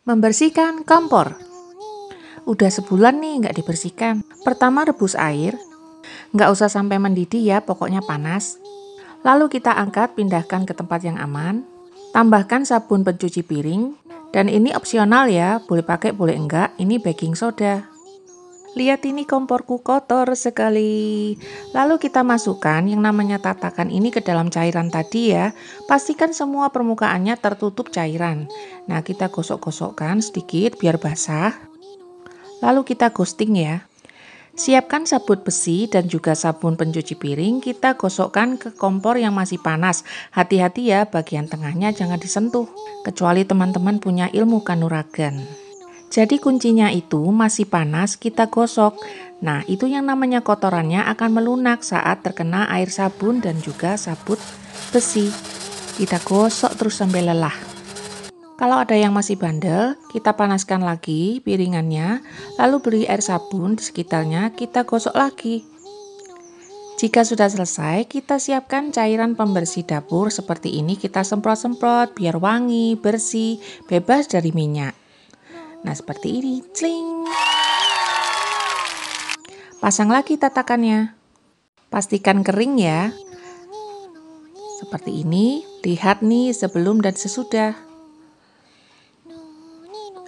Membersihkan kompor. Udah sebulan nih nggak dibersihkan. Pertama rebus air. Nggak usah sampai mendidih ya, pokoknya panas. Lalu kita angkat, pindahkan ke tempat yang aman. Tambahkan sabun pencuci piring. Dan ini opsional ya, boleh pakai boleh enggak. Ini baking soda. Lihat ini komporku kotor sekali. Lalu kita masukkan yang namanya tatakan ini ke dalam cairan tadi ya. Pastikan semua permukaannya tertutup cairan. Nah, kita gosok-gosokkan sedikit biar basah. Lalu kita ghosting ya. Siapkan sabun besi dan juga sabun pencuci piring. Kita gosokkan ke kompor yang masih panas. Hati-hati ya, bagian tengahnya jangan disentuh. Kecuali teman-teman punya ilmu kanuragan. Jadi kuncinya itu masih panas kita gosok. Nah, itu yang namanya kotorannya akan melunak saat terkena air sabun dan juga sabut besi. Kita gosok terus sampai lelah. Kalau ada yang masih bandel, kita panaskan lagi piringannya, lalu beri air sabun di sekitarnya, kita gosok lagi. Jika sudah selesai, kita siapkan cairan pembersih dapur seperti ini kita semprot-semprot biar wangi, bersih, bebas dari minyak. Nah, seperti ini. Cling. Pasang lagi tatakannya. Pastikan kering ya. Seperti ini. Lihat nih sebelum dan sesudah.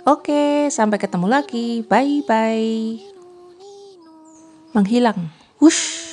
Oke, sampai ketemu lagi. Bye-bye. Menghilang. Wush.